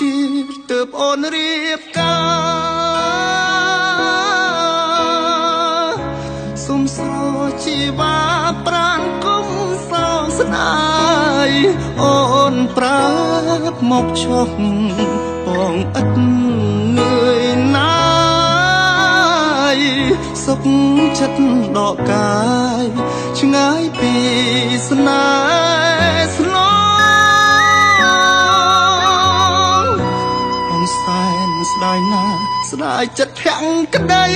ទៀតទើបអូនរៀបការសុំសោជីវ៉ាប្រាំងគុំសោស្នាយអូនប្រាប់មកឈប់បងឥតនឿយណាយសុខចិត្តដកកាយឆ្ងាយពីស្នេ ដាយណាស់ស្ដាយចិត្តធាក់ក្តី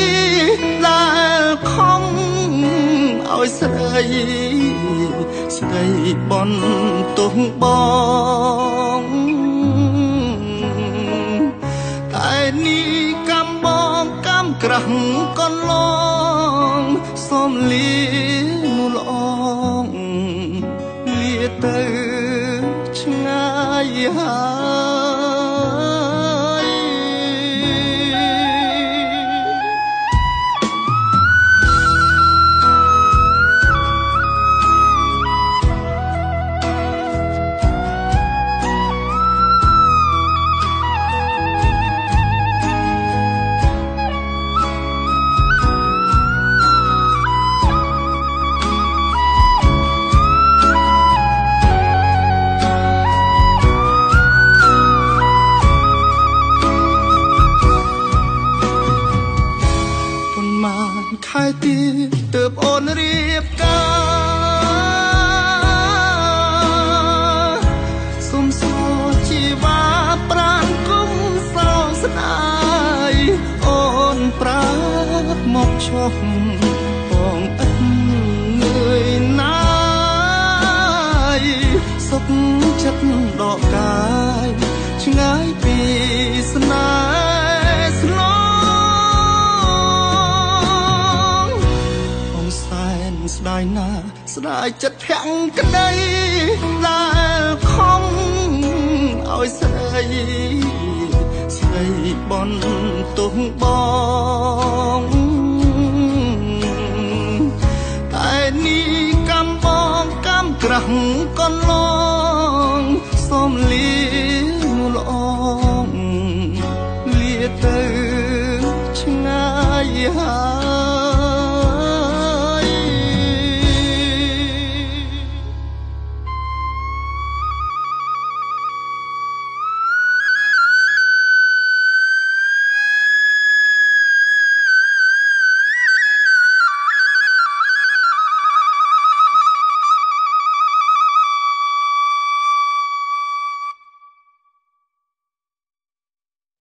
ដែលខំឲ្យស្រីស្ដីបនទុះបងតែនេះកំបងកំក្រាស់កន្លងសុំលីនូល្អងលាទៅឆ្ងាយហើយ ទៀតទើបអូនរៀបការសុំសោជីវ៉ាប្រាំងគុំសោស្នាយអូនប្រាប់មកឈប់ ដាយណា ស្ដាយចិត្តភាំងក្ដីដែលខំឲ្យស្រីស្រីបនទុំបងតែនេះកំបងកំក្រាស់កន្លងសូមលីល្អលាទៅឆ្ងាយហើយ